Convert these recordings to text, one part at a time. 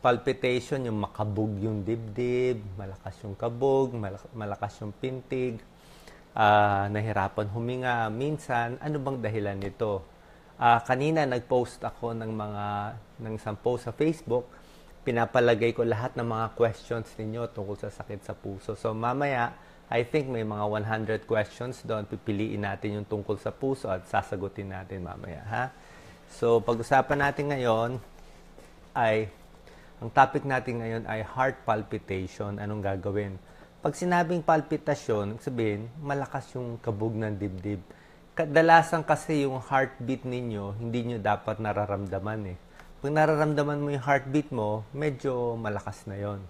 palpitation, yung makabog yung dibdib, malakas yung kabog, malakas yung pintig, uh, nahirapan huminga. Minsan, ano bang dahilan nito? Uh, kanina nag-post ako ng mga ng isang post sa Facebook. Pinapalagay ko lahat ng mga questions ninyo tungkol sa sakit sa puso. So mamaya, I think may mga 100 questions doon. Pipiliin natin yung tungkol sa puso at sasagutin natin mamaya. Ha? So pag-usapan natin ngayon ay ang topic natin ngayon ay heart palpitation. Anong gagawin? Pag sinabing palpitasyon, sabihin, malakas yung kabog ng dibdib. Kadalasan kasi yung heartbeat ninyo, hindi nyo dapat nararamdaman eh. Pag nararamdaman mo yung heartbeat mo, medyo malakas na yon.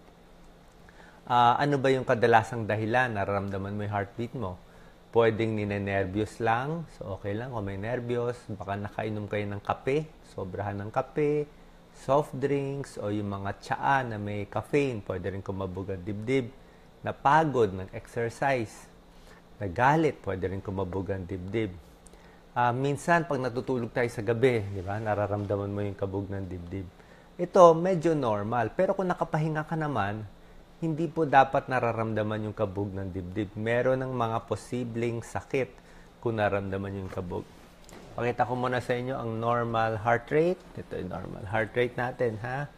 Uh, ano ba yung kadalasang dahilan nararamdaman mo yung heartbeat mo? Pwedeng ninenervyos lang, so okay lang kung may nervyos. Baka nakainom kayo ng kape, sobrahan ng kape, soft drinks, o yung mga tsaa na may caffeine, pwede rin kumabog dibdib napagod, nag-exercise, nagalit, pwede rin kumabog dibdib. Uh, minsan, pag natutulog tayo sa gabi, di ba, nararamdaman mo yung kabog ng dibdib. Ito, medyo normal. Pero kung nakapahinga ka naman, hindi po dapat nararamdaman yung kabog ng dibdib. Meron ng mga posibleng sakit kung nararamdaman yung kabog. Pakita ko muna sa inyo ang normal heart rate. Ito yung normal heart rate natin, ha?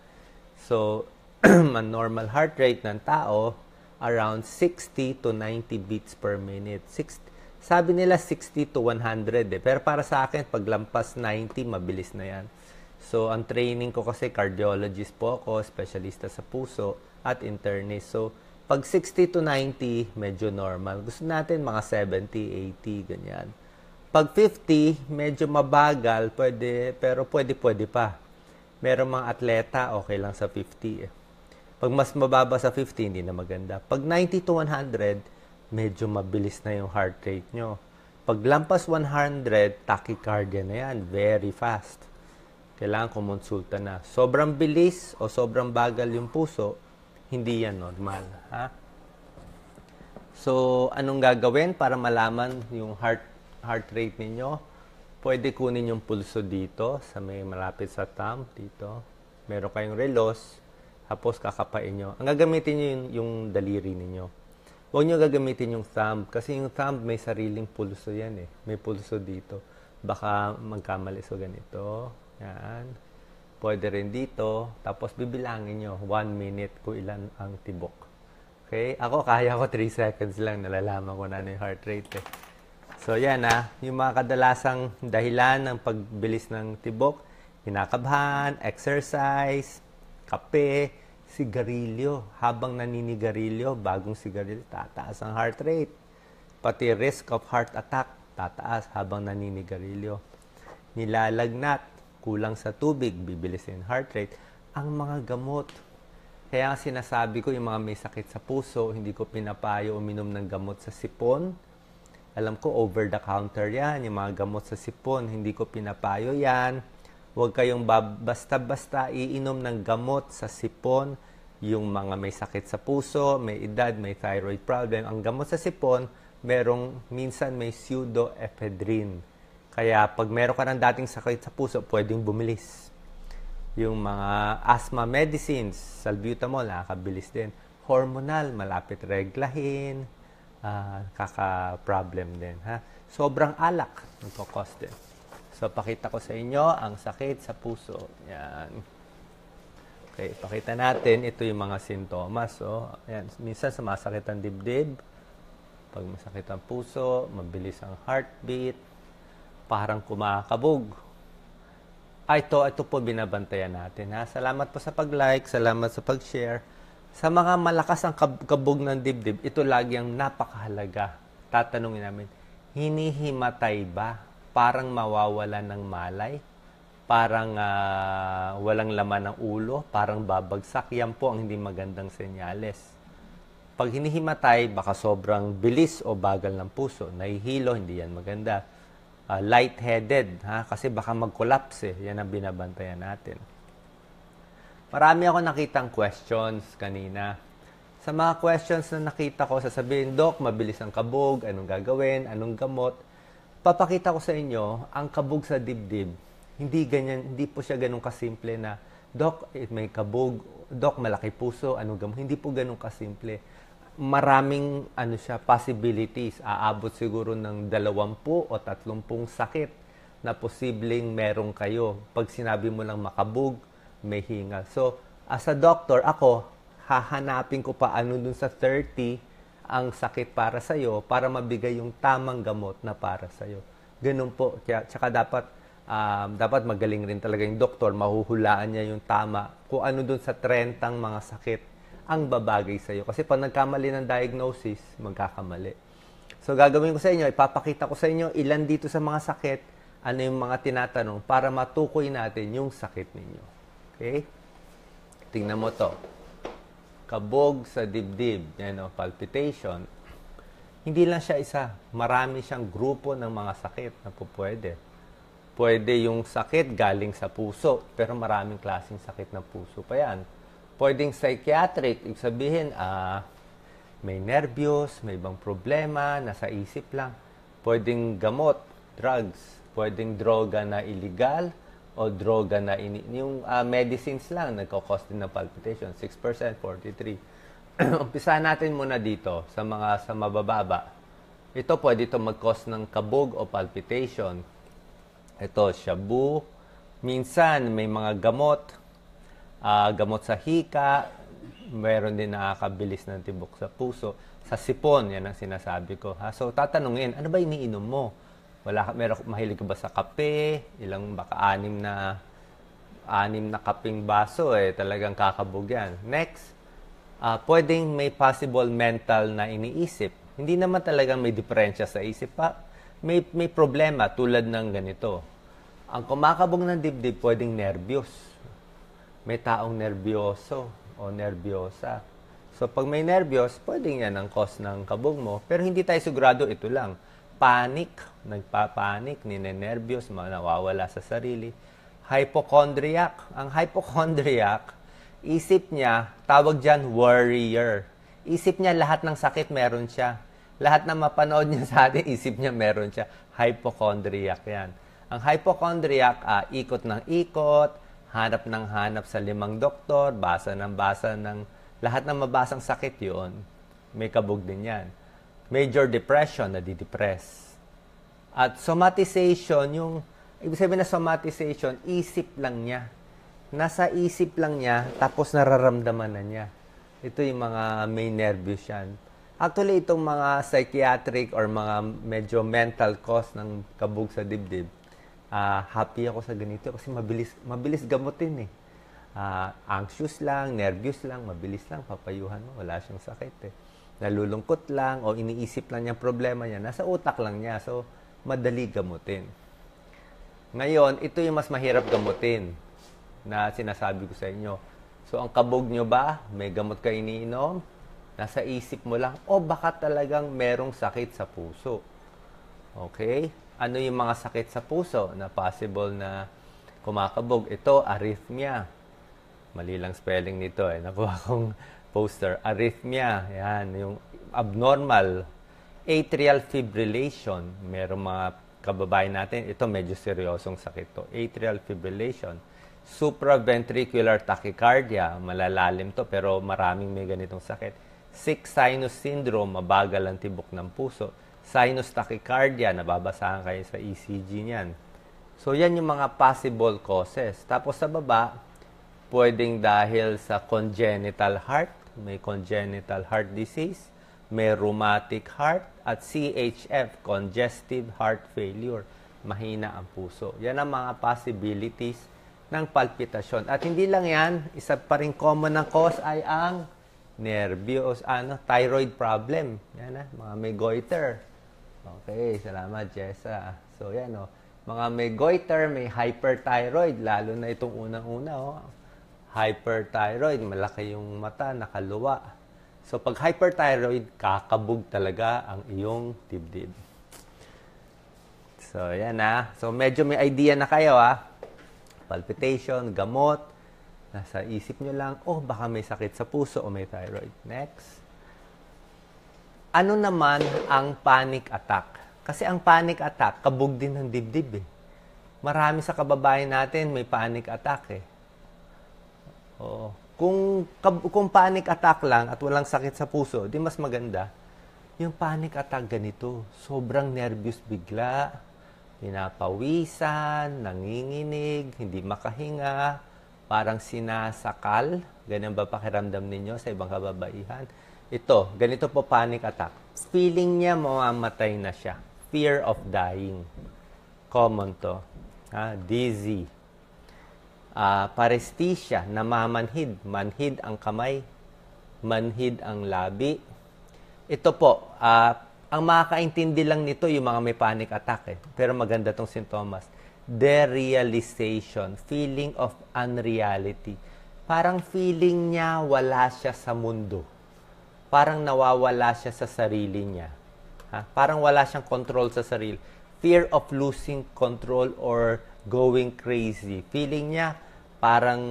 So, ang normal heart rate ng tao around 60 to 90 beats per minute. 60, sabi nila 60 to 100 eh. Pero para sa akin, pag lampas 90, mabilis na yan. So, ang training ko kasi cardiologist po ako, specialista sa puso at internist. So, pag 60 to 90, medyo normal. Gusto natin mga 70, 80, ganyan. Pag 50, medyo mabagal, pwede, pero pwede, pwede pa. Meron mga atleta, okay lang sa 50 eh. Pag mas mababa sa 50, hindi na maganda. Pag 90 to 100, medyo mabilis na yung heart rate nyo. Pag lampas 100, tachycardia na yan. Very fast. Kailangan kumonsulta na. Sobrang bilis o sobrang bagal yung puso, hindi yan normal. Ha? So, anong gagawin para malaman yung heart, heart rate ninyo? Pwede kunin yung pulso dito, sa may malapit sa thumb, dito. Meron kayong relos, tapos kakapain nyo. Ang gagamitin nyo yung, yung daliri ninyo. Huwag nyo gagamitin yung thumb. Kasi yung thumb may sariling pulso yan eh. May pulso dito. Baka magkamali so ganito. Yan. Pwede rin dito. Tapos bibilangin nyo. One minute kung ilan ang tibok. Okay? Ako, kaya ko 3 seconds lang. Nalalaman ko na ano yung heart rate eh. So, yan ah. Yung mga kadalasang dahilan ng pagbilis ng tibok, kinakabhan, exercise, kape, sigarilyo. Habang naninigarilyo, bagong sigarilyo, tataas ang heart rate. Pati risk of heart attack, tataas habang naninigarilyo. Nilalagnat, kulang sa tubig, bibilisin heart rate. Ang mga gamot, kaya sinasabi ko yung mga may sakit sa puso, hindi ko pinapayo uminom ng gamot sa sipon. Alam ko over the counter yan, yung mga gamot sa sipon, hindi ko pinapayo yan Huwag kayong basta-basta iinom ng gamot sa sipon, yung mga may sakit sa puso, may edad, may thyroid problem. Ang gamot sa sipon, merong minsan may pseudoephedrine. Kaya pag meron ka ng dating sakit sa puso, pwedeng bumilis. Yung mga asthma medicines, salbutamol, nakakabilis din. Hormonal, malapit reglahin, uh, kaka-problem din. Ha? Sobrang alak, nagkakos din. So, pakita ko sa inyo ang sakit sa puso. Yan. Okay, pakita natin. Ito yung mga sintomas. So, yan. Minsan sumasakit ang dibdib. Pag masakit ang puso, mabilis ang heartbeat, parang kumakabog. Ah, ito, ito po binabantayan natin. Ha? Salamat po sa pag-like, salamat sa pag-share. Sa mga malakas ang kabog ng dibdib, ito lagi ang napakahalaga. Tatanungin namin, hinihimatay ba parang mawawalan ng malay, parang uh, walang laman ng ulo, parang babagsak. Yan po ang hindi magandang senyales. Pag hinihimatay, baka sobrang bilis o bagal ng puso. Nahihilo, hindi yan maganda. Uh, lightheaded, ha? kasi baka mag-collapse. Eh. Yan ang binabantayan natin. Marami ako nakitang questions kanina. Sa mga questions na nakita ko, sasabihin, Dok, mabilis ang kabog, anong gagawin, anong gamot papakita ko sa inyo ang kabog sa dibdib. Hindi ganyan, hindi po siya ganun kasimple na, Doc, may kabog, Dok, malaki puso, ano gamot? Hindi po ganun kasimple. Maraming ano siya, possibilities. Aabot siguro ng 20 o 30 sakit na posibleng meron kayo. Pag sinabi mo lang makabug, may hingal. So, as a doctor, ako, hahanapin ko pa ano dun sa 30 ang sakit para sa'yo para mabigay yung tamang gamot na para sa'yo. Ganun po. Kaya, tsaka dapat um, dapat magaling rin talaga yung doktor, mahuhulaan niya yung tama kung ano dun sa 30 mga sakit ang babagay sa iyo. Kasi pag nagkamali ng diagnosis, magkakamali. So gagawin ko sa inyo, ipapakita ko sa inyo ilan dito sa mga sakit, ano yung mga tinatanong para matukoy natin yung sakit ninyo. Okay? Tingnan mo to. Kabog sa dibdib, yan o, palpitation. Hindi lang siya isa. Marami siyang grupo ng mga sakit na po pwede. Pwede yung sakit galing sa puso, pero maraming klaseng sakit ng puso pa yan. Pwedeng psychiatric, ibig sabihin, ah, may nervyos, may ibang problema, nasa isip lang. Pwedeng gamot, drugs. Pwedeng droga na illegal o droga na ini yung uh, medicines lang nagko-cause din ng palpitation 6% 43 umpisahan natin muna dito sa mga sa mabababa ito pwede ito mag-cause ng kabog o palpitation ito, shabu. Minsan, may mga gamot. Uh, gamot sa hika. Meron din nakakabilis ng tibok sa puso. Sa sipon, yan ang sinasabi ko. Ha? So, tatanungin, ano ba iniinom mo? Wala, meron, mahilig ka ba sa kape? Ilang baka anim na anim na kaping baso eh talagang kakabog yan. Next, uh, pwedeng may possible mental na iniisip. Hindi naman talagang may diferensya sa isip pa. May, may problema tulad ng ganito ang kumakabog ng dibdib pwedeng nervyos. May taong nervyoso o nerbyosa. So, pag may nervyos, pwedeng yan ang cause ng kabog mo. Pero hindi tayo sigurado ito lang. Panic, nagpapanik, ninenervyos, nawawala sa sarili. Hypochondriac. Ang hypochondriac, isip niya, tawag dyan, worrier. Isip niya lahat ng sakit meron siya. Lahat na mapanood niya sa atin, isip niya meron siya. Hypochondriac yan. Ang hypochondriac, uh, ikot ng ikot, hanap ng hanap sa limang doktor, basa ng basa ng lahat ng mabasang sakit yon may kabog din yan. Major depression, nadidepress. At somatization, yung, ibig sabihin na somatization, isip lang niya. Nasa isip lang niya, tapos nararamdaman na niya. Ito yung mga main nervous yan. Actually, itong mga psychiatric or mga medyo mental cause ng kabog sa dibdib, uh, happy ako sa ganito kasi mabilis, mabilis gamutin eh. Uh, anxious lang, nervous lang, mabilis lang, papayuhan mo, wala siyang sakit eh. Nalulungkot lang o iniisip lang niya problema niya, nasa utak lang niya. So, madali gamutin. Ngayon, ito yung mas mahirap gamutin na sinasabi ko sa inyo. So, ang kabog nyo ba, may gamot ka iniinom, nasa isip mo lang, o baka talagang merong sakit sa puso. Okay? ano yung mga sakit sa puso na possible na kumakabog. Ito, arrhythmia. Mali lang spelling nito eh. Nakuha kong poster. Arrhythmia. Yan, yung abnormal. Atrial fibrillation. Merong mga kababayan natin, ito medyo seryosong sakit to. Atrial fibrillation. Supraventricular tachycardia. Malalalim to pero maraming may ganitong sakit. Sick sinus syndrome. Mabagal ang tibok ng puso sinus tachycardia, nababasahan kayo sa ECG niyan. So, yan yung mga possible causes. Tapos sa baba, pwedeng dahil sa congenital heart, may congenital heart disease, may rheumatic heart, at CHF, congestive heart failure, mahina ang puso. Yan ang mga possibilities ng palpitasyon. At hindi lang yan, isa pa rin common na cause ay ang nervyos, ano, thyroid problem. Yan na, mga may goiter Okay, salamat Jessa. So yan oh. Mga may goiter, may hyperthyroid, lalo na itong unang-una oh. Hyperthyroid, malaki yung mata, nakaluwa. So pag hyperthyroid, kakabog talaga ang iyong dibdib. So yan ah. So medyo may idea na kayo ah. Palpitation, gamot, nasa isip nyo lang, oh baka may sakit sa puso o may thyroid. Next. Ano naman ang panic attack? Kasi ang panic attack, kabog din ng dibdib eh. Marami sa kababayan natin may panic attack eh. Oo. Kung, kung panic attack lang at walang sakit sa puso, di mas maganda. Yung panic attack ganito, sobrang nervous bigla, pinapawisan, nanginginig, hindi makahinga, parang sinasakal. Ganyan ba pakiramdam ninyo sa ibang kababaihan? Ito, ganito po panic attack. Feeling niya mamamatay na siya. Fear of dying. Common to. Ha? Dizzy. Uh, paresthesia, namamanhid. Manhid ang kamay. Manhid ang labi. Ito po, uh, ang makakaintindi lang nito yung mga may panic attack eh. Pero maganda tong sintomas. Derealization, feeling of unreality. Parang feeling niya wala siya sa mundo. Parang nawawala siya sa sarili niya. Ha? Parang wala siyang control sa sarili. Fear of losing control or going crazy. Feeling niya parang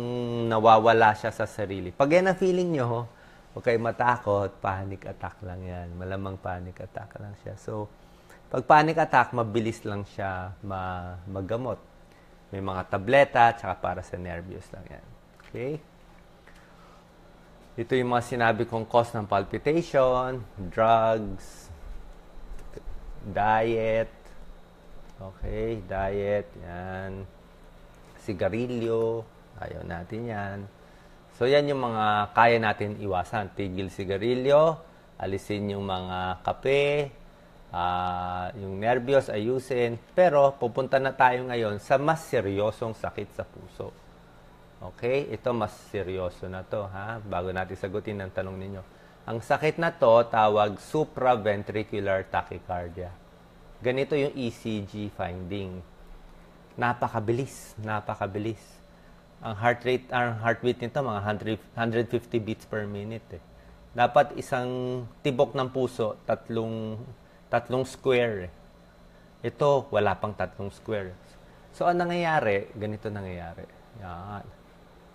nawawala siya sa sarili. Pag yan ang feeling nyo, Huwag kayo matakot, panic attack lang yan. Malamang panic attack lang siya. So, pag panic attack, mabilis lang siya ma magamot. May mga tableta, tsaka para sa nervous lang yan. Okay? Ito yung mga sinabi kong cause ng palpitation, drugs, diet, okay, diet, yan, sigarilyo, ayaw natin yan. So yan yung mga kaya natin iwasan. Tigil sigarilyo, alisin yung mga kape, uh, yung nervyos ayusin. Pero pupunta na tayo ngayon sa mas seryosong sakit sa puso. Okay? Ito mas seryoso na to, ha? Bago natin sagutin ang tanong ninyo. Ang sakit na to tawag supraventricular tachycardia. Ganito yung ECG finding. Napakabilis, napakabilis ang heart rate, ang heartbeat nito mga 100, 150 beats per minute. Eh. Dapat isang tibok ng puso, tatlong tatlong square. Eh. Ito, wala pang tatlong square. So, ang nangyayari, ganito nangyayari. Yan.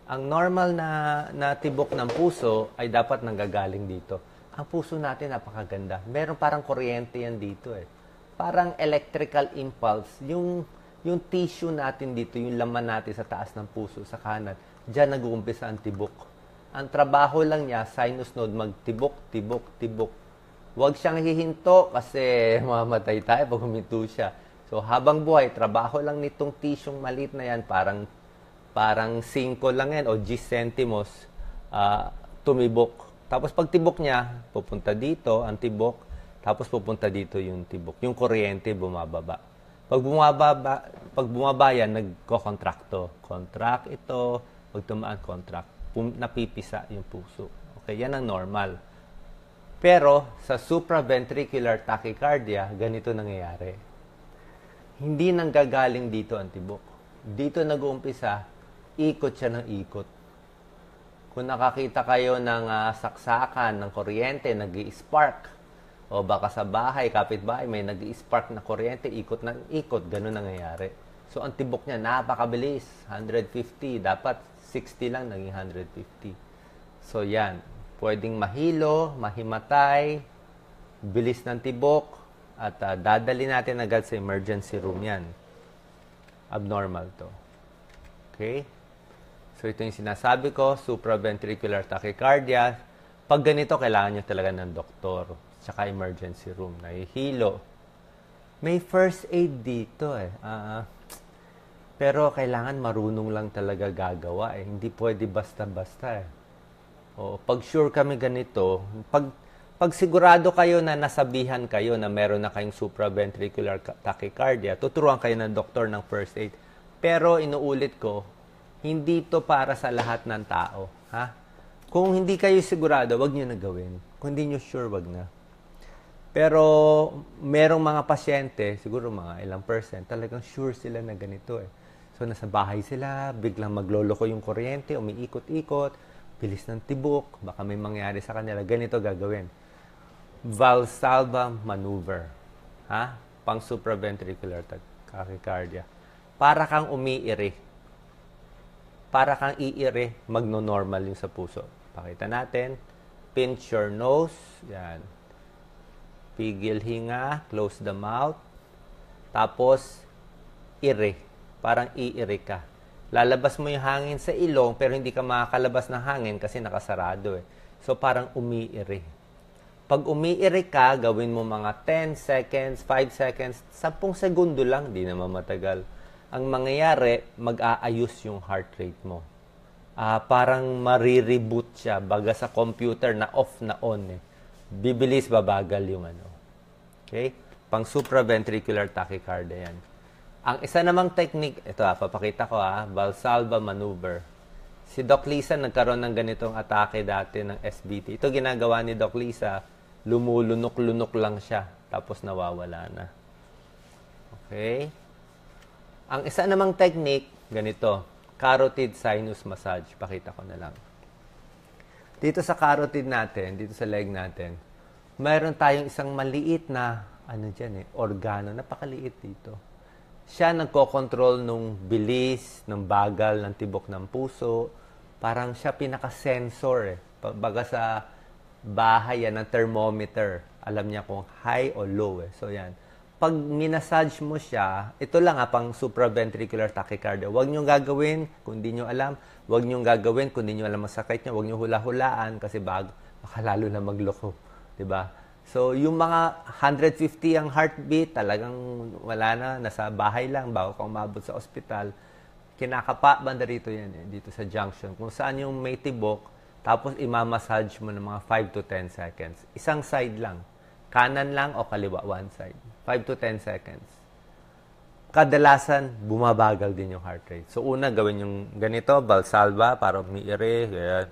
Ang normal na, na tibok ng puso ay dapat nanggagaling dito. Ang puso natin napakaganda. Meron parang kuryente yan dito eh. Parang electrical impulse. Yung yung tissue natin dito, yung laman natin sa taas ng puso, sa kanan, dyan nag-uumpisa ang tibok. Ang trabaho lang niya, sinus node, magtibok, tibok, tibok. Huwag siyang hihinto kasi mamatay tayo pag huminto siya. So habang buhay, trabaho lang nitong tisyong maliit na yan, parang parang 5 lang yan o 10 centimos, uh, tumibok. Tapos pag tibok niya, pupunta dito ang tibok, tapos pupunta dito yung tibok. Yung kuryente bumababa. Pag bumababa, pag bumaba yan, nagko-kontrakto. Contract ito, pag tumaan contract, pum, napipisa yung puso. Okay, yan ang normal. Pero sa supraventricular tachycardia, ganito nangyayari. Hindi nanggagaling dito ang tibok. Dito nag-uumpisa, ikot siya ng ikot. Kung nakakita kayo ng uh, saksakan ng kuryente, nag spark o baka sa bahay, kapitbahay, may nag spark na kuryente, ikot ng ikot, ganun nangyayari. So, ang tibok niya, napakabilis. 150. Dapat 60 lang, naging 150. So, yan. Pwedeng mahilo, mahimatay, bilis ng tibok, at uh, dadali natin agad sa emergency room yan. Abnormal to. Okay? So, ito yung sinasabi ko, supraventricular tachycardia. Pag ganito, kailangan nyo talaga ng doktor tsaka emergency room, nahihilo. May first aid dito eh. Uh, pero kailangan marunong lang talaga gagawa eh. Hindi pwede basta-basta eh. O, pag sure kami ganito, pag, pag sigurado kayo na nasabihan kayo na meron na kayong supraventricular tachycardia, tuturuan kayo ng doktor ng first aid. Pero inuulit ko, hindi to para sa lahat ng tao. Ha? Kung hindi kayo sigurado, wag niyo na gawin. Kung hindi niyo sure, wag na. Pero merong mga pasyente, siguro mga ilang percent, talagang sure sila na ganito eh. So nasa bahay sila, biglang magloloko yung kuryente, umiikot-ikot, bilis ng tibok, baka may mangyari sa kanila, ganito gagawin. Valsalva maneuver. Ha? Pang supraventricular tachycardia. Para kang umiiri. Para kang iiri, magno-normal yung sa puso. Pakita natin. Pinch your nose. Yan Pigil hinga, close the mouth. Tapos, ire. Parang iire ka. lalabas mo yung hangin sa ilong pero hindi ka makakalabas ng hangin kasi nakasarado eh. So parang umiiri. Pag umiiri ka, gawin mo mga 10 seconds, 5 seconds, 10 segundo lang, di naman matagal. Ang mangyayari, mag-aayos yung heart rate mo. Ah, parang marireboot siya baga sa computer na off na on eh. Bibilis babagal yung ano. Okay? Pang supraventricular tachycardia yan. Ang isa namang technique, ito ah, papakita ko ah, Valsalva maneuver. Si Doc Lisa nagkaroon ng ganitong atake dati ng SBT. Ito ginagawa ni Doc Lisa, lumulunok-lunok lang siya, tapos nawawala na. Okay? Ang isa namang technique, ganito, carotid sinus massage. Pakita ko na lang. Dito sa carotid natin, dito sa leg natin, mayroon tayong isang maliit na, ano dyan eh, organo, napakaliit dito siya nagko-control nung bilis, ng bagal, ng tibok ng puso. Parang siya pinaka-sensor eh. Baga sa bahay yan, ng thermometer. Alam niya kung high o low eh. So yan. Pag minasage mo siya, ito lang ha, pang supraventricular tachycardia. Huwag niyong gagawin kung hindi niyo alam. Huwag niyong gagawin kung hindi niyo alam masakit niya. Huwag niyo hula-hulaan kasi bag, baka lalo na magloko. ba? So, yung mga 150 ang heartbeat, talagang wala na, nasa bahay lang bago ka umabot sa ospital. Kinakapa banda rito yan, eh, dito sa junction. Kung saan yung may tibok, tapos imamassage mo ng mga 5 to 10 seconds. Isang side lang. Kanan lang o kaliwa, one side. 5 to 10 seconds. Kadalasan, bumabagal din yung heart rate. So, una, gawin yung ganito, valsalva, para umiire, kaya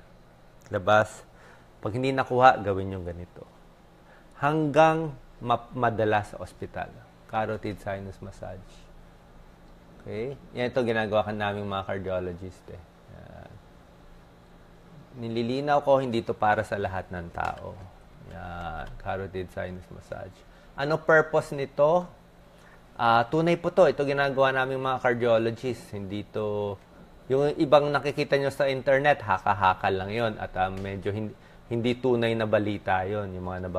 labas. Pag hindi nakuha, gawin yung ganito hanggang ma- madala sa ospital. Carotid sinus massage. Okay? Yan ito ginagawa kan naming mga cardiologist eh. Yan. Nililinaw ko, hindi to para sa lahat ng tao. Yan. Carotid sinus massage. Ano purpose nito? Uh, tunay po to. Ito ginagawa naming mga cardiologists. Hindi to... Yung ibang nakikita nyo sa internet, haka-haka lang yon At uh, medyo hindi hindi tunay na balita yon yung mga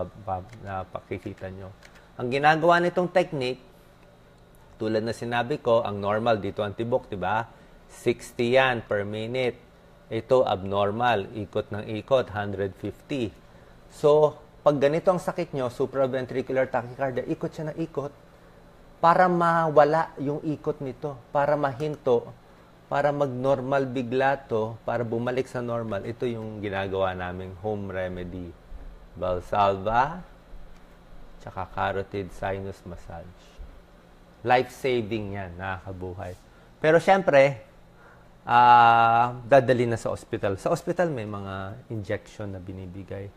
napakikita nyo. Ang ginagawa nitong technique, tulad na sinabi ko, ang normal dito ang tibok, di ba? 60 yan per minute. Ito abnormal, ikot ng ikot, 150. So, pag ganito ang sakit nyo, supraventricular tachycardia, ikot siya na ikot para mawala yung ikot nito, para mahinto para mag-normal bigla to, para bumalik sa normal, ito yung ginagawa naming home remedy. Valsalva, tsaka carotid sinus massage. Life-saving yan, nakakabuhay. Pero syempre, uh, dadali na sa ospital. Sa ospital may mga injection na binibigay.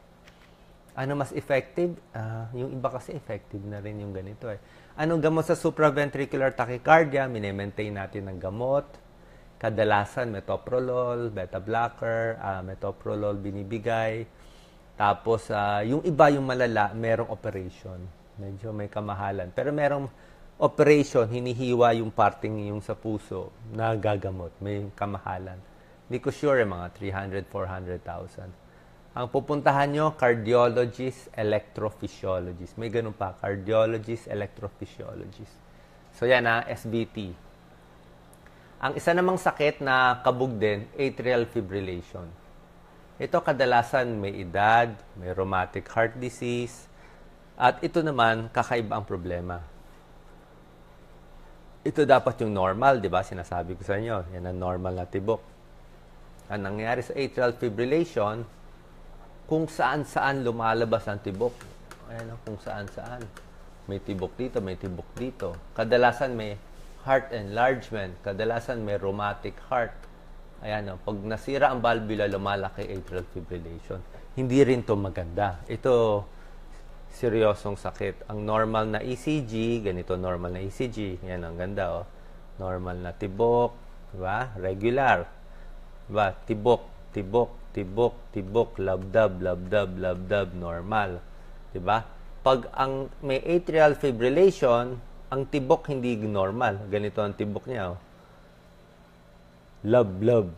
Ano mas effective? Uh, yung iba kasi effective na rin yung ganito eh. Anong gamot sa supraventricular tachycardia? Mine-maintain natin ng gamot kadalasan metoprolol, beta blocker, uh, metoprolol binibigay. Tapos uh, yung iba yung malala, merong operation. Medyo may kamahalan. Pero merong operation, hinihiwa yung parting yung sa puso na gagamot. May kamahalan. Hindi ko sure, mga 300, 400,000. Ang pupuntahan nyo, cardiologist, electrophysiologist. May ganun pa, cardiologist, electrophysiologist. So yan na, SBT. Ang isa namang sakit na kabog din, atrial fibrillation. Ito kadalasan may edad, may rheumatic heart disease, at ito naman kakaiba ang problema. Ito dapat yung normal, di ba? Sinasabi ko sa inyo, yan ang normal na tibok. Ang nangyari sa atrial fibrillation, kung saan-saan lumalabas ang tibok. Ayan, kung saan-saan. May tibok dito, may tibok dito. Kadalasan may heart enlargement. Kadalasan may rheumatic heart. Ayan, no, pag nasira ang valvula, lumalaki atrial fibrillation. Hindi rin to maganda. Ito, seryosong sakit. Ang normal na ECG, ganito normal na ECG. Yan, ang ganda, oh. Normal na tibok, di ba? Regular. Di ba? Tibok, tibok, tibok, tibok, labdab, labdab, labdab, normal. Di ba? Pag ang may atrial fibrillation, ang tibok hindi normal. Ganito ang tibok niya. Oh. Love, love.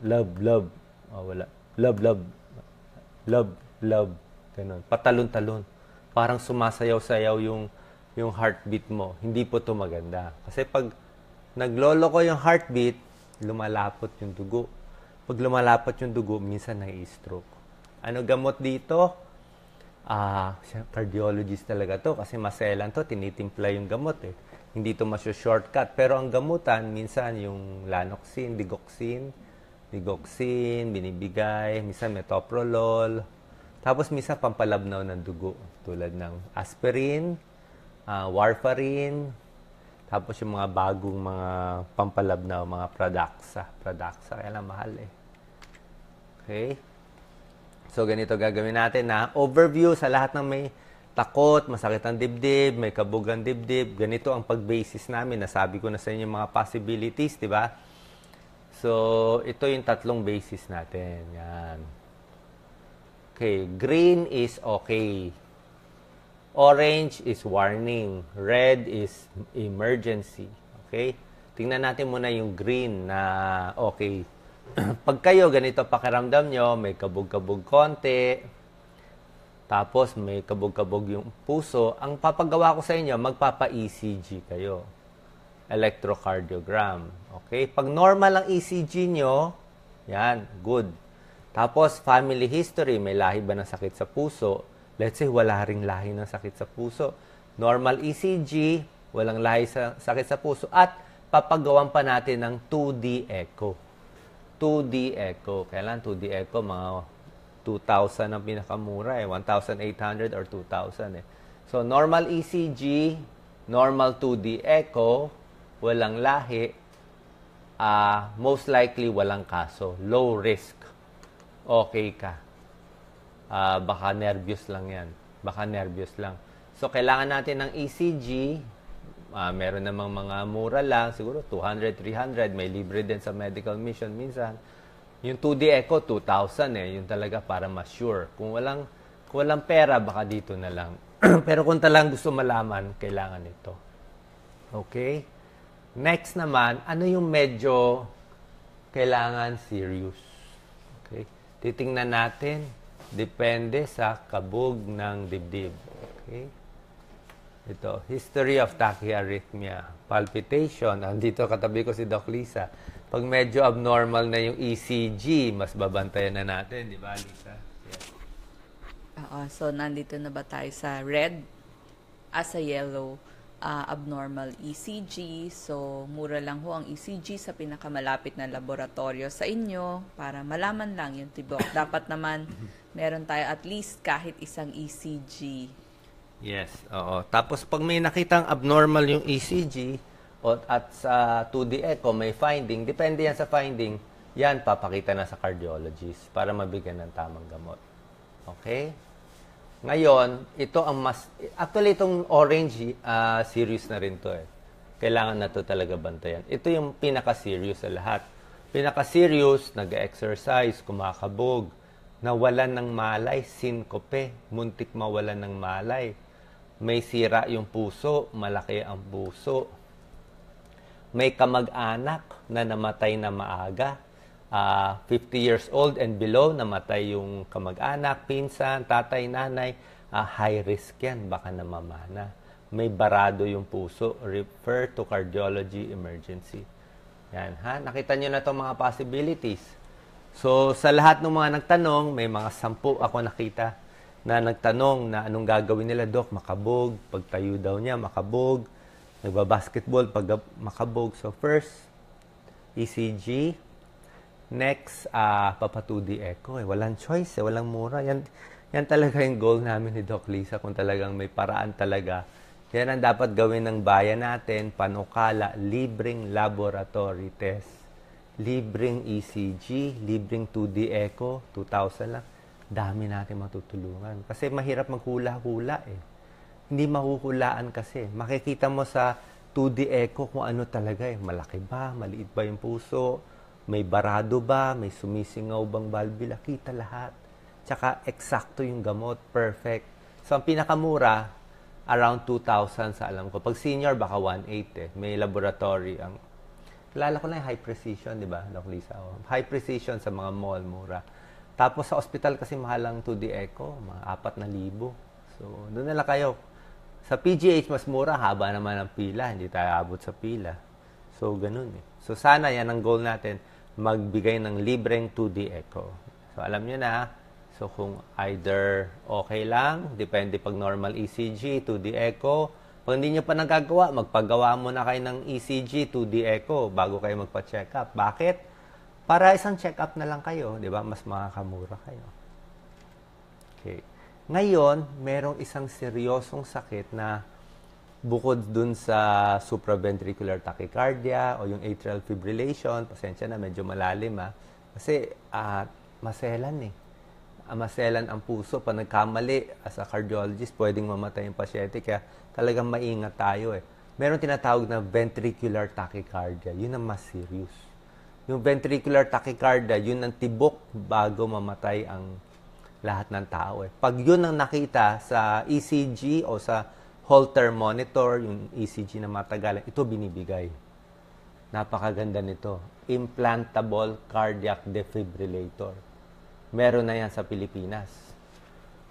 Love, love. Oh, wala. Love, love. Love, love. Ganun. Patalon-talon. Parang sumasayaw-sayaw yung yung heartbeat mo. Hindi po to maganda. Kasi pag naglolo ko yung heartbeat, lumalapot yung dugo. Pag lumalapot yung dugo, minsan nai-stroke. Ano gamot dito? Ah, uh, cardiologist talaga to kasi maselan to, tinitimpla yung gamot eh. Hindi to masyo-shortcut. Pero ang gamutan, minsan yung lanoxin, digoxin, digoxin, binibigay, minsan metoprolol, tapos minsan pampalabnaw ng dugo tulad ng aspirin, uh, warfarin, tapos yung mga bagong mga pampalabnaw, mga Pradaxa. Pradaxa, kaya lang mahal eh. Okay? So, ganito gagawin natin na overview sa lahat ng may takot, masakit ang dibdib, may kabog ang dibdib. Ganito ang pag-basis namin. Nasabi ko na sa inyo mga possibilities, di ba? So, ito yung tatlong basis natin. Yan. Okay, green is okay. Orange is warning. Red is emergency. Okay? Tingnan natin muna yung green na okay. Pag kayo ganito pakiramdam nyo, may kabog-kabog konti, tapos may kabog-kabog yung puso, ang papagawa ko sa inyo, magpapa-ECG kayo electrocardiogram. Okay? Pag normal ang ECG nyo, yan, good. Tapos, family history, may lahi ba ng sakit sa puso? Let's say, wala ring lahi ng sakit sa puso. Normal ECG, walang lahi sa sakit sa puso. At, papagawan pa natin ng 2D echo. 2D echo. Kailan 2D echo? Mga 2,000 ang pinakamura eh. 1,800 or 2,000 eh. So, normal ECG, normal 2D echo, walang lahi, uh, most likely walang kaso. Low risk. Okay ka. Uh, baka nervous lang yan. Baka nervous lang. So, kailangan natin ng ECG. Uh, ah, meron namang mga mura lang. Siguro 200, 300. May libre din sa medical mission minsan. Yung 2D echo, 2,000 eh. Yung talaga para ma-sure. Kung walang, kung walang pera, baka dito na lang. Pero kung talagang gusto malaman, kailangan ito. Okay? Next naman, ano yung medyo kailangan serious? Okay? Titingnan natin, depende sa kabog ng dibdib. Okay? Ito, history of tachyarrhythmia, palpitation. Andito katabi ko si Doc Lisa. Pag medyo abnormal na yung ECG, mas babantayan na natin, di ba, Lisa? Yes. Oo, so nandito na ba tayo sa red as a yellow? Uh, abnormal ECG. So, mura lang ho ang ECG sa pinakamalapit na laboratorio sa inyo para malaman lang yung tibok. Dapat naman meron tayo at least kahit isang ECG. Yes, oo. Tapos pag may nakitang abnormal yung ECG o at sa 2D echo may finding, depende yan sa finding, yan papakita na sa cardiologist para mabigyan ng tamang gamot. Okay? Ngayon, ito ang mas... Actually, itong orange uh, serious na rin to eh. Kailangan na to talaga bantayan. Ito yung pinaka-serious sa lahat. Pinaka-serious, nag-exercise, kumakabog, nawalan ng malay, sinkope, muntik mawalan ng malay. May sira yung puso, malaki ang puso. May kamag-anak na namatay na maaga, uh, ah, 50 years old and below, namatay yung kamag-anak, pinsan, tatay, nanay, uh, high risk yan, baka namamana. May barado yung puso, refer to cardiology emergency. Yan, ha? Nakita nyo na itong mga possibilities. So, sa lahat ng mga nagtanong, may mga sampu ako nakita na nagtanong na anong gagawin nila, Dok, makabog. Pagtayo daw niya, makabog. Nagbabasketball, pag makabog. So, first, ECG, Next, uh, Papa 2D Echo. Eh. Walang choice, eh. walang mura. Yan, yan talaga yung goal namin ni Doc Lisa kung talagang may paraan talaga. Yan ang dapat gawin ng bayan natin, panukala, libreng laboratory test, libreng ECG, libreng 2D Echo, 2,000 lang. Dami natin matutulungan. Kasi mahirap maghula-hula eh. Hindi mahuhulaan kasi. Makikita mo sa 2D Echo kung ano talaga eh. Malaki ba? Maliit ba yung puso? May barado ba? May sumisingaw bang valvula? Kita lahat. Tsaka eksakto yung gamot. Perfect. So, ang pinakamura, around 2,000 sa alam ko. Pag senior, baka 1,800 eh. May laboratory. Ang, kilala ko na yung high precision, di ba, Doc Lisa? Oh, high precision sa mga mall, mura. Tapos sa hospital kasi mahal ang 2D echo, mga 4,000. So, doon na kayo. Sa PGH, mas mura, haba naman ang pila. Hindi tayo abot sa pila. So, ganun eh. So, sana yan ang goal natin, magbigay ng libreng 2D echo. So, alam nyo na, so kung either okay lang, depende pag normal ECG, 2D echo. Pag hindi nyo pa nagagawa, magpagawa muna kayo ng ECG, 2D echo, bago kayo magpa-check up. Bakit? Para isang check up na lang kayo, di ba? Mas makakamura kayo. Okay. Ngayon, merong isang seryosong sakit na bukod dun sa supraventricular tachycardia o yung atrial fibrillation, pasensya na, medyo malalim ha. Kasi uh, maselan eh. Uh, maselan ang puso. Pag nagkamali, as a cardiologist, pwedeng mamatay yung pasyente. Kaya talagang maingat tayo eh. Meron tinatawag na ventricular tachycardia. Yun ang mas serious. Yung ventricular tachycardia, yun ang tibok bago mamatay ang lahat ng tao eh. Pag yun ang nakita sa ECG o sa Holter monitor, yung ECG na matagalan, ito binibigay. Napakaganda nito. Implantable cardiac defibrillator. Meron na yan sa Pilipinas.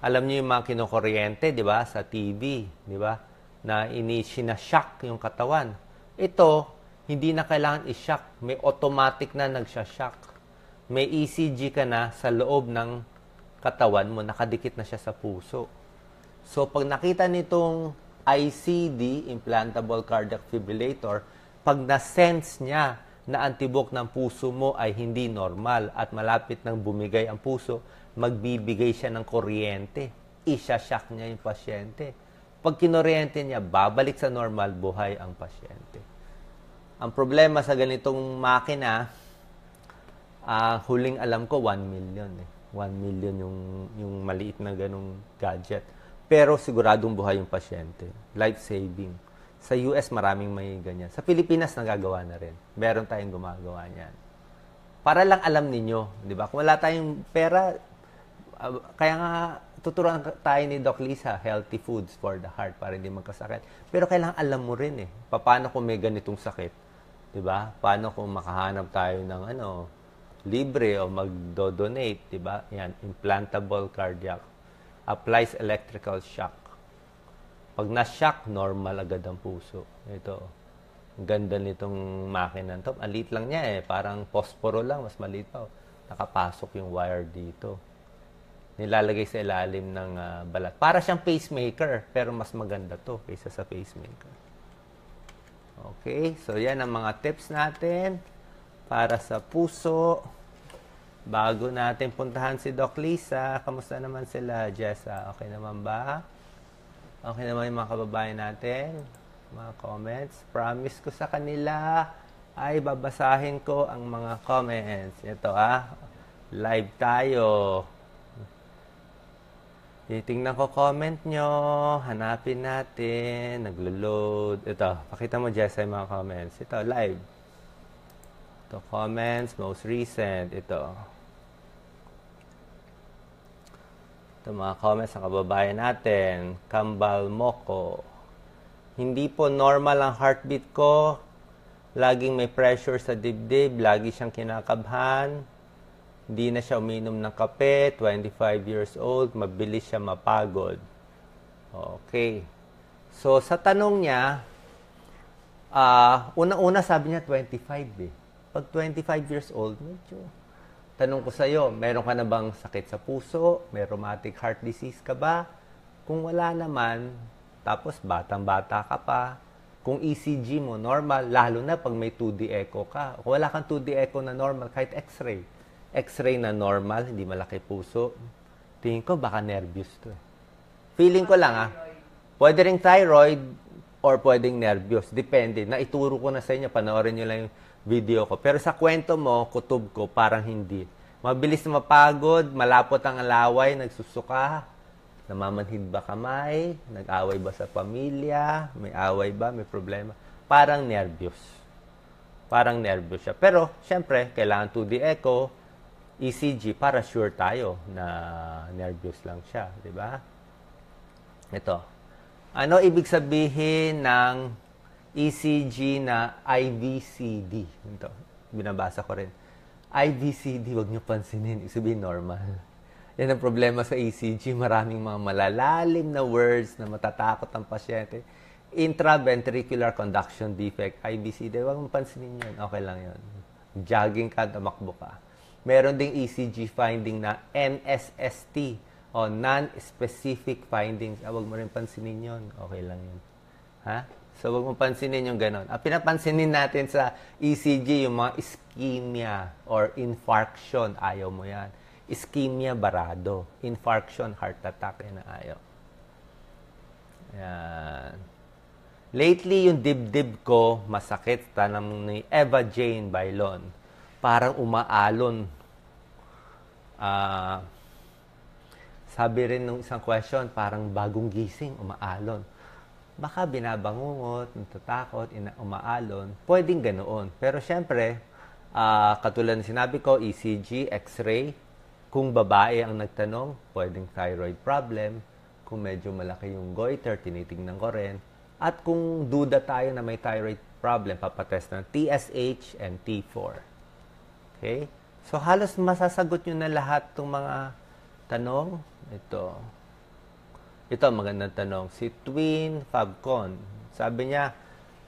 Alam niyo yung mga kinukuryente, di ba, sa TV, di ba, na ini shock yung katawan. Ito, hindi na kailangan i-shock. May automatic na nagsha-shock. May ECG ka na sa loob ng katawan mo, nakadikit na siya sa puso. So, pag nakita nitong ICD, implantable cardiac defibrillator, pag na-sense niya na ang ng puso mo ay hindi normal at malapit nang bumigay ang puso, magbibigay siya ng kuryente. Isya-shock niya yung pasyente. Pag kinuryente niya, babalik sa normal buhay ang pasyente. Ang problema sa ganitong makina, uh, huling alam ko, 1 million. Eh. 1 million yung, yung maliit na ganong gadget. Pero siguradong buhay yung pasyente. Life-saving. Sa US, maraming may ganyan. Sa Pilipinas, nagagawa na rin. Meron tayong gumagawa niyan. Para lang alam ninyo, di ba? Kung wala tayong pera, uh, kaya nga tuturuan tayo ni Doc Lisa, healthy foods for the heart para hindi magkasakit. Pero kailangan alam mo rin eh, paano kung may ganitong sakit. Di ba? Paano kung makahanap tayo ng ano, libre o magdo-donate, di ba? Yan, implantable cardiac applies electrical shock. Pag na-shock, normal agad ang puso. Ito. Ang ganda nitong makina to. Ang lang niya eh. Parang posporo lang. Mas maliit pa. Nakapasok yung wire dito. Nilalagay sa ilalim ng uh, balat. Para siyang pacemaker. Pero mas maganda to kaysa sa pacemaker. Okay. So, yan ang mga tips natin para sa puso. Bago natin puntahan si Doc Lisa, kamusta naman sila, Jessa? Okay naman ba? Okay naman yung mga kababayan natin? Mga comments? Promise ko sa kanila ay babasahin ko ang mga comments. Ito ah, live tayo. Titingnan ko comment nyo. Hanapin natin. Naglo-load. Ito, pakita mo Jessa yung mga comments. Ito, live. Ito, comments, most recent. Ito. Ito mga comments ng kababayan natin. Kambal Moko. Hindi po normal ang heartbeat ko. Laging may pressure sa dibdib. Lagi siyang kinakabhan. Hindi na siya uminom ng kape. 25 years old. Mabilis siya mapagod. Okay. So, sa tanong niya, uh, unang-una sabi niya 25 eh. Pag 25 years old, medyo tanong ko sa iyo, meron ka na bang sakit sa puso? May rheumatic heart disease ka ba? Kung wala naman, tapos batang-bata ka pa, kung ECG mo normal, lalo na pag may 2D echo ka. Kung wala kang 2D echo na normal, kahit x-ray. X-ray na normal, hindi malaki puso. Tingin ko baka nervous to. Eh. Feeling ko lang ah. Pwede ring thyroid or pwedeng nervous. Depende. Naituro ko na sa inyo. Panoorin nyo lang yung video ko. Pero sa kwento mo, kutub ko, parang hindi. Mabilis mapagod, malapot ang alaway, nagsusuka, namamanhid ba kamay, nag-away ba sa pamilya, may away ba, may problema. Parang nervous. Parang nervous siya. Pero, syempre, kailangan 2D echo, ECG para sure tayo na nervous lang siya, di ba? Ito. Ano ibig sabihin ng ECG na IVCD. Ito, binabasa ko rin. IVCD, wag niyo pansinin. Ibig normal. Yan ang problema sa ECG. Maraming mga malalalim na words na matatakot ang pasyente. intraventricular conduction defect, IBCD, huwag mong pansinin yun. Okay lang yun. Jogging ka, tumakbo ka. Meron ding ECG finding na NSST o non-specific findings. Ah, huwag mo rin pansinin yun. Okay lang yun. Ha? So, huwag mo pansinin yung ganon. Ang pinapansinin natin sa ECG, yung mga ischemia or infarction, ayaw mo yan. Ischemia, barado. Infarction, heart attack, yan ang ayaw. Yan. Lately, yung dibdib ko, masakit. Tanam ni Eva Jane Bailon. Parang umaalon. Ah... sabi rin nung isang question, parang bagong gising, umaalon. Baka binabangungot, natatakot, ina- umaalon. Pwedeng ganoon. Pero syempre, ah, katulad ng sinabi ko, ECG, X-ray. Kung babae ang nagtanong, pwedeng thyroid problem. Kung medyo malaki yung goiter, tinitingnan ko rin. At kung duda tayo na may thyroid problem, papatest ng TSH and T4. Okay? So, halos masasagot nyo na lahat ng mga tanong. Ito. Ito, magandang tanong. Si Twin Fabcon. Sabi niya,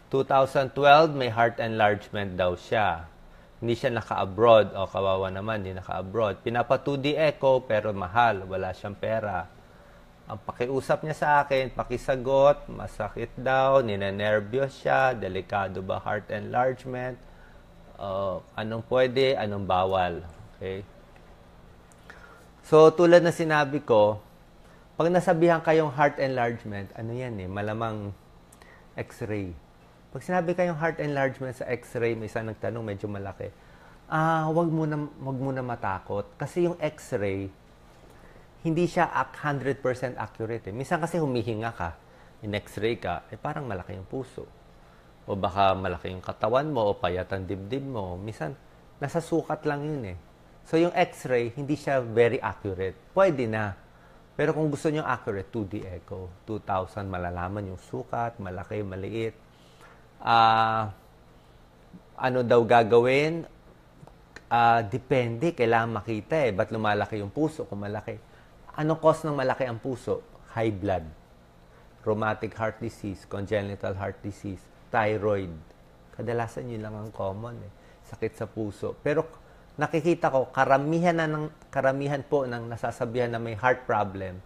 2012, may heart enlargement daw siya. Hindi siya naka-abroad. O, kawawa naman, hindi naka-abroad. Pinapa 2D echo, pero mahal. Wala siyang pera. Ang pakiusap niya sa akin, pakisagot, masakit daw, ninenervyos siya, delikado ba heart enlargement, uh, anong pwede, anong bawal. Okay? So, tulad na sinabi ko, pag nasabihan kayong heart enlargement, ano yan eh, malamang x-ray. Pag sinabi kayong heart enlargement sa x-ray, may isang nagtanong, medyo malaki. Ah, wag mo na, wag mo na matakot. Kasi yung x-ray, hindi siya ak- 100% accurate. Eh. Minsan kasi humihinga ka, in x-ray ka, eh parang malaki yung puso. O baka malaki yung katawan mo, o payat ang dibdib mo. Minsan, nasa sukat lang yun eh. So yung x-ray, hindi siya very accurate. Pwede na. Pero kung gusto nyo accurate, 2D echo. 2,000, malalaman yung sukat, malaki, maliit. Ah, ano daw gagawin? Ah, depende, kailangan makita eh. Ba't lumalaki yung puso kung malaki? Ano cause ng malaki ang puso? High blood. Rheumatic heart disease, congenital heart disease, thyroid. Kadalasan yun lang ang common eh. Sakit sa puso. Pero nakikita ko, karamihan na ng, karamihan po ng nasasabihan na may heart problem,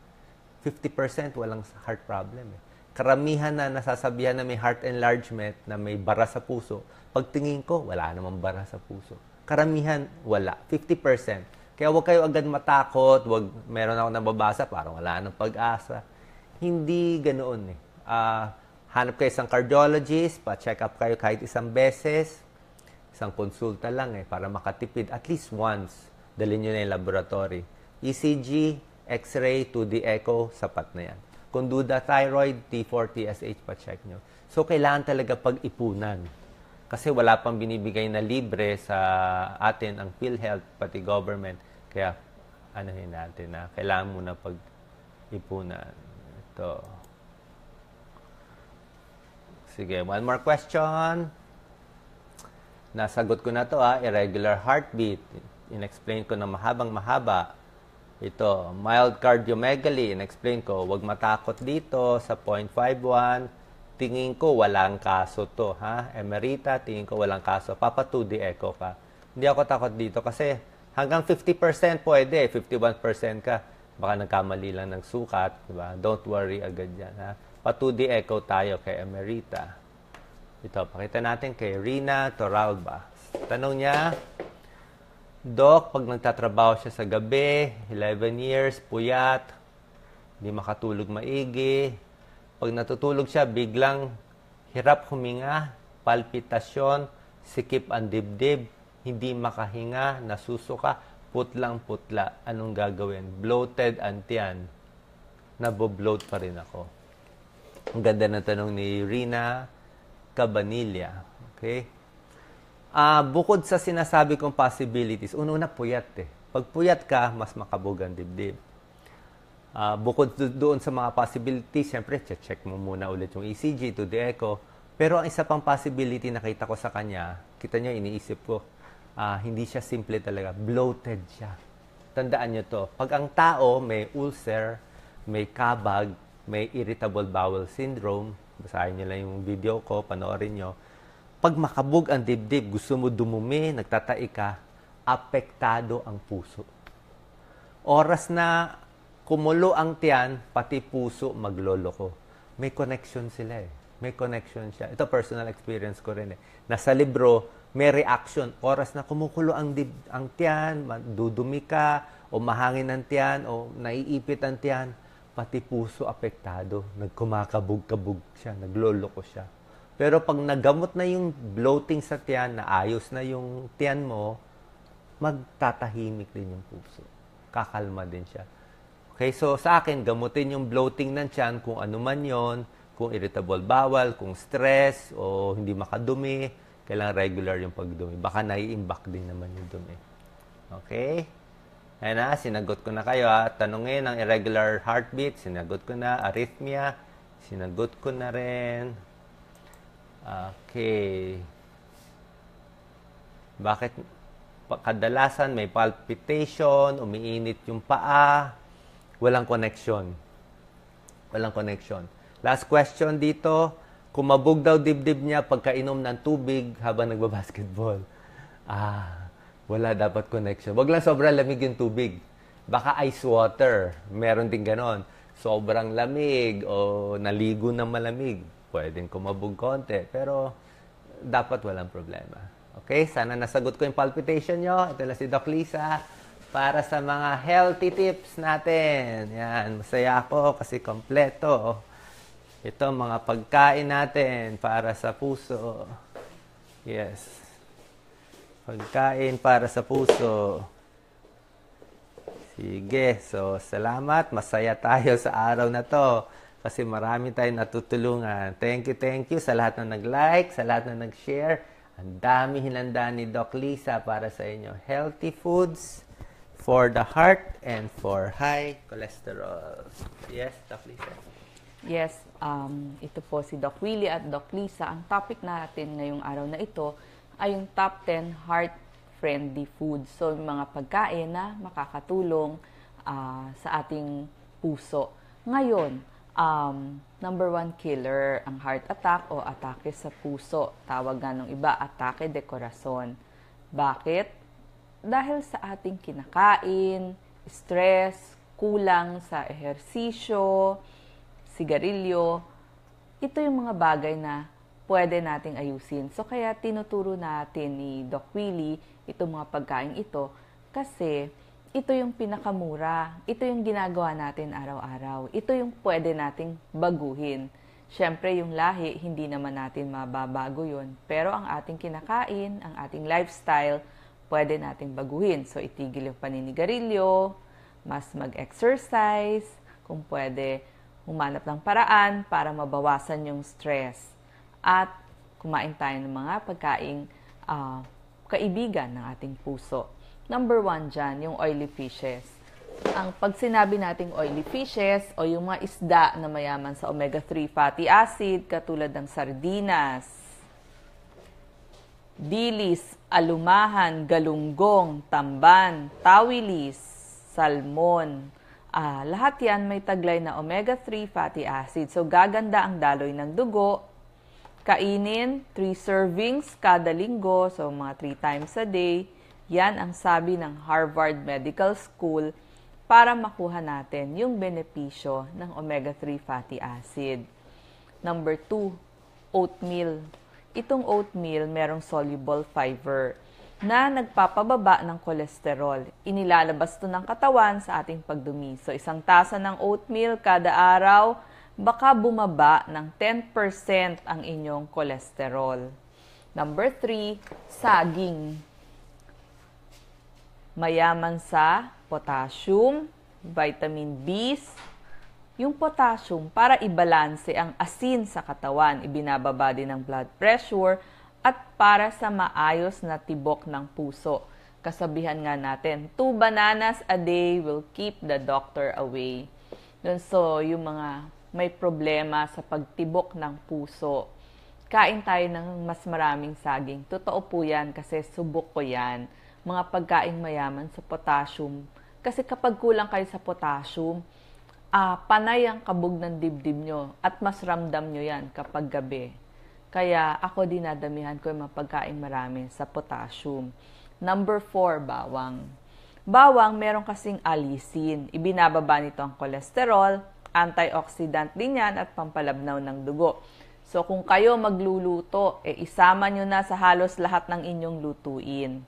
50% walang heart problem eh. Karamihan na nasasabihan na may heart enlargement, na may bara sa puso, pagtingin ko, wala namang bara sa puso. Karamihan, wala. 50%. Kaya huwag kayo agad matakot, wag meron ako nababasa, parang wala nang pag-asa. Hindi ganoon eh. Ah, hanap kayo isang cardiologist, pa-check up kayo kahit isang beses, isang konsulta lang eh, para makatipid at least once. Dalhin nyo na yung laboratory. ECG, X-ray, 2D echo, sapat na yan. Kung duda thyroid, T4, TSH, pa-check nyo. So, kailangan talaga pag-ipunan. Kasi wala pang binibigay na libre sa atin ang PhilHealth, pati government. Kaya, ano natin na, kailangan muna pag-ipunan. Ito. Sige, one more question. Nasagot ko na to ah, irregular heartbeat. In-explain ko na mahabang mahaba. Ito, mild cardiomegaly. In-explain ko, wag matakot dito sa 0.51. Tingin ko walang kaso to, ha? Emerita, tingin ko walang kaso. Papa 2D echo ka. Hindi ako takot dito kasi hanggang 50% pwede, 51% ka. Baka nagkamali lang ng sukat, di ba? Don't worry agad yan, ha? Pa 2D echo tayo kay Emerita. Ito, pakita natin kay Rina Toralba. Tanong niya, Doc, pag nagtatrabaho siya sa gabi, 11 years, puyat, hindi makatulog maigi, pag natutulog siya, biglang hirap huminga, palpitasyon, sikip ang dibdib, hindi makahinga, nasusuka, putlang-putla. Anong gagawin? Bloated ang tiyan. Nabo-bloat pa rin ako. Ang ganda ng tanong ni Rina Cabanilla. Okay? Ah, bukod sa sinasabi kong possibilities, una-una puyat eh. Pag puyat ka, mas makabog ang dibdib. Ah, bukod do- doon sa mga possibilities, siyempre, check mo muna ulit yung ECG to the echo. Pero ang isa pang possibility na kita ko sa kanya, kita nyo, iniisip ko, ah, hindi siya simple talaga. Bloated siya. Tandaan nyo to. Pag ang tao may ulcer, may kabag, may irritable bowel syndrome, basahin nyo lang yung video ko, panoorin nyo. Pag makabog ang dibdib, gusto mo dumumi, nagtatai ka, apektado ang puso. Oras na kumulo ang tiyan, pati puso magloloko. May connection sila eh. May connection siya. Ito personal experience ko rin eh. Nasa libro, may reaction. Oras na kumukulo ang, dib, ang tiyan, dudumi ka, o mahangin ang tiyan, o naiipit ang tiyan, pati puso apektado. Nagkumakabog-kabog siya, nagloloko siya. Pero pag nagamot na yung bloating sa tiyan, na ayos na yung tiyan mo, magtatahimik din yung puso. Kakalma din siya. Okay, so sa akin, gamutin yung bloating ng tiyan kung ano man yon, kung irritable bowel, kung stress, o hindi makadumi, kailangan regular yung pagdumi. Baka nai-imbak din naman yung dumi. Okay? Ayan na, sinagot ko na kayo ha. Tanungin ang irregular heartbeat, sinagot ko na. Arrhythmia, sinagot ko na rin. Okay. Bakit kadalasan may palpitation, umiinit yung paa, walang connection. Walang connection. Last question dito, kumabog daw dibdib niya pagkainom ng tubig habang nagbabasketball. Ah, wala dapat connection. Wag lang sobrang lamig yung tubig. Baka ice water, meron din ganon. Sobrang lamig o naligo ng malamig, pwedeng kumabog konti. Pero dapat walang problema. Okay, sana nasagot ko yung palpitation nyo. Ito lang si Doc Lisa para sa mga healthy tips natin. Yan, masaya ako kasi kompleto. Ito mga pagkain natin para sa puso. Yes. Pagkain para sa puso. Sige, so salamat. Masaya tayo sa araw na to kasi marami tayong natutulungan. Thank you, thank you sa lahat na nag-like, sa lahat na nag-share. Ang dami hinanda ni Doc Lisa para sa inyo. Healthy foods for the heart and for high cholesterol. Yes, Doc Lisa? Yes, um, ito po si Doc Willie at Doc Lisa. Ang topic natin ngayong araw na ito ay yung top 10 heart-friendly foods. So, yung mga pagkain na makakatulong uh, sa ating puso. Ngayon, um, number one killer ang heart attack o atake sa puso. Tawag nga ng iba, atake de corazon. Bakit? Dahil sa ating kinakain, stress, kulang sa ehersisyo, sigarilyo, ito yung mga bagay na pwede nating ayusin. So kaya tinuturo natin ni Doc Willie itong mga pagkain ito kasi ito yung pinakamura. Ito yung ginagawa natin araw-araw. Ito yung pwede nating baguhin. Siyempre, yung lahi, hindi naman natin mababago yun. Pero ang ating kinakain, ang ating lifestyle, pwede nating baguhin. So, itigil yung paninigarilyo, mas mag-exercise, kung pwede, humanap ng paraan para mabawasan yung stress. At kumain tayo ng mga pagkaing uh, kaibigan ng ating puso. Number one dyan, yung oily fishes. Ang pag sinabi nating oily fishes o yung mga isda na mayaman sa omega-3 fatty acid katulad ng sardinas, dilis, alumahan, galunggong, tamban, tawilis, salmon. Ah, lahat yan may taglay na omega-3 fatty acid. So gaganda ang daloy ng dugo. Kainin 3 servings kada linggo, so mga 3 times a day yan ang sabi ng Harvard Medical School para makuha natin yung benepisyo ng omega-3 fatty acid. Number 2, oatmeal. Itong oatmeal merong soluble fiber na nagpapababa ng kolesterol. Inilalabas to ng katawan sa ating pagdumi. So isang tasa ng oatmeal kada araw, baka bumaba ng 10% ang inyong kolesterol. Number 3, saging mayaman sa potassium, vitamin B, yung potassium para ibalanse ang asin sa katawan, ibinababa din ng blood pressure at para sa maayos na tibok ng puso. Kasabihan nga natin, two bananas a day will keep the doctor away. Yun, so, yung mga may problema sa pagtibok ng puso, kain tayo ng mas maraming saging. Totoo po yan kasi subok ko yan mga pagkain mayaman sa potassium. Kasi kapag kulang kayo sa potassium, ah, panay ang kabog ng dibdib nyo at mas ramdam nyo yan kapag gabi. Kaya ako dinadamihan ko yung mga pagkain marami sa potassium. Number four, bawang. Bawang, meron kasing alisin. Ibinababa nito ang kolesterol, antioxidant din yan at pampalabnaw ng dugo. So kung kayo magluluto, eh, isama nyo na sa halos lahat ng inyong lutuin.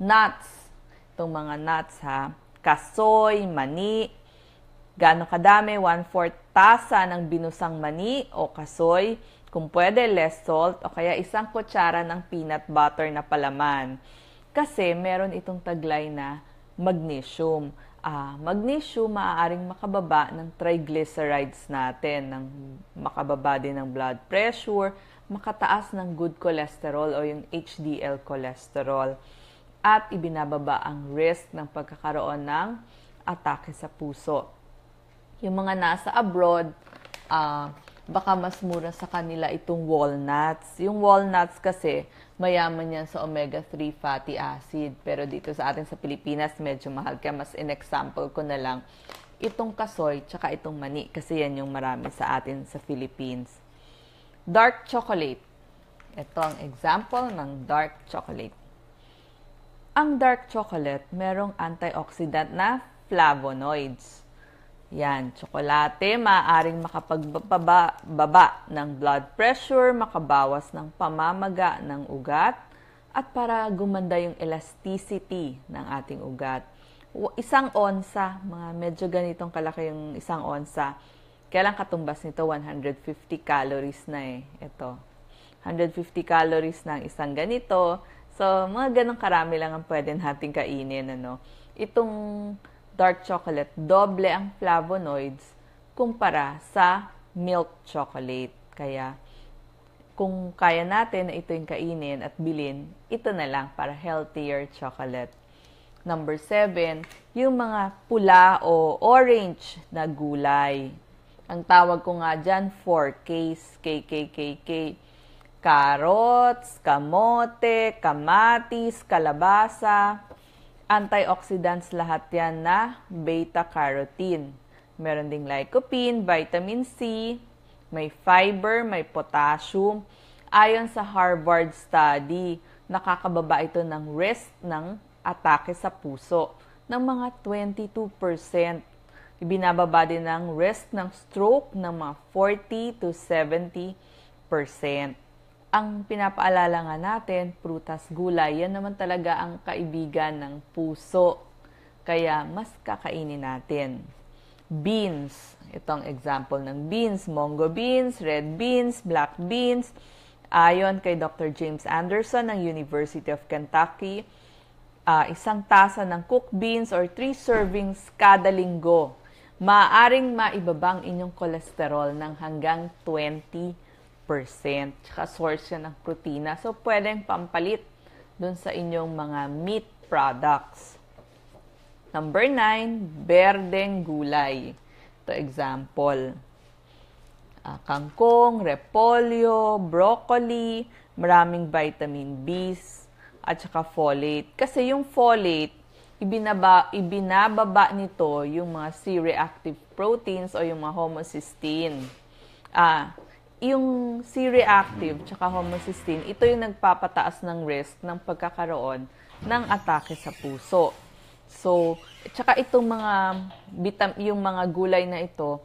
Nuts. Itong mga nuts ha. Kasoy, mani. Gaano kadami? 1-4 tasa ng binusang mani o kasoy. Kung pwede, less salt o kaya isang kutsara ng peanut butter na palaman. Kasi meron itong taglay na magnesium uh, magnesium maaaring makababa ng triglycerides natin, ng makababa din ng blood pressure, makataas ng good cholesterol o yung HDL cholesterol at ibinababa ang risk ng pagkakaroon ng atake sa puso. Yung mga nasa abroad, uh, baka mas mura sa kanila itong walnuts. Yung walnuts kasi, mayaman yan sa omega-3 fatty acid. Pero dito sa atin sa Pilipinas, medyo mahal. Kaya mas in-example ko na lang itong kasoy tsaka itong mani kasi yan yung marami sa atin sa Philippines. Dark chocolate. Ito ang example ng dark chocolate. Ang dark chocolate, merong antioxidant na flavonoids. Yan, tsokolate, maaaring makapagbaba ng blood pressure, makabawas ng pamamaga ng ugat, at para gumanda yung elasticity ng ating ugat. Isang onsa, mga medyo ganitong kalaki yung isang onsa. Kailan katumbas nito? 150 calories na eh. Ito. 150 calories ng isang ganito. So, mga ganong karami lang ang pwede natin kainin. Ano? Itong dark chocolate, doble ang flavonoids kumpara sa milk chocolate. Kaya, kung kaya natin na ito yung kainin at bilin, ito na lang para healthier chocolate. Number seven, yung mga pula o orange na gulay. Ang tawag ko nga dyan, 4Ks, KKKK. Carrots, kamote, kamatis, kalabasa, antioxidants lahat yan na beta-carotene. Meron ding lycopene, vitamin C, may fiber, may potassium. Ayon sa Harvard study, nakakababa ito ng risk ng atake sa puso ng mga 22%. Ibinababa din ng risk ng stroke ng mga 40 to 70% ang pinapaalala nga natin, prutas, gulay, yan naman talaga ang kaibigan ng puso. Kaya mas kakainin natin. Beans, itong example ng beans, mongo beans, red beans, black beans. Ayon kay Dr. James Anderson ng University of Kentucky, uh, isang tasa ng cooked beans or 3 servings kada linggo, maaaring maibabang inyong kolesterol ng hanggang 20 Tsaka source ng protina. So, pwedeng pampalit dun sa inyong mga meat products. Number 9, berdeng gulay. Ito example. Uh, kangkong, repolyo, broccoli, maraming vitamin B at saka folate. Kasi yung folate, ibinaba, ibinababa nito yung mga C-reactive proteins o yung mga homocysteine. Ah, yung C-reactive tsaka homocysteine, ito yung nagpapataas ng risk ng pagkakaroon ng atake sa puso. So, tsaka itong mga bitam yung mga gulay na ito,